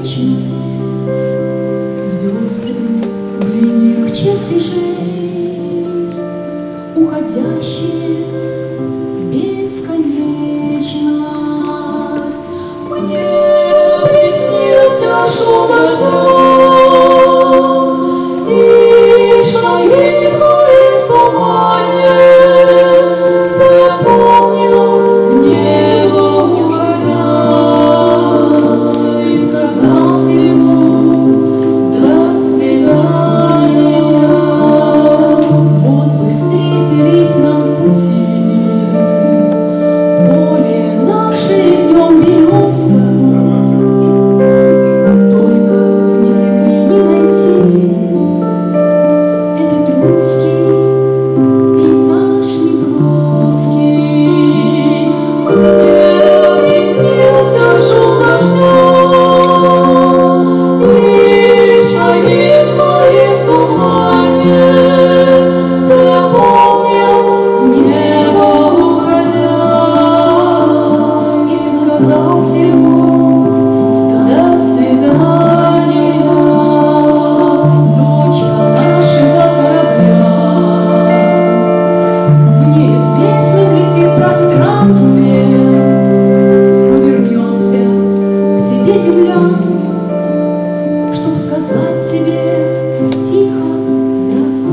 вечность, Звезды в линиях чертежей, Уходящие тебя, сказать тебе тихо здравствуй.